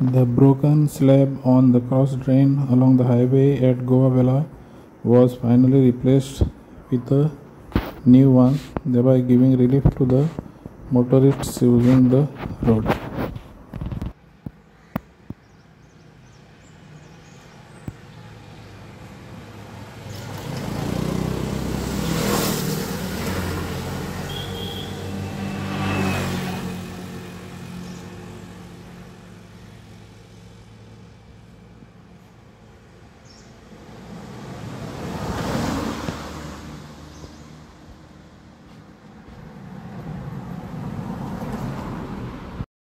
The broken slab on the cross drain along the highway at Goa Velha was finally replaced with a new one, thereby giving relief to the motorists using the road.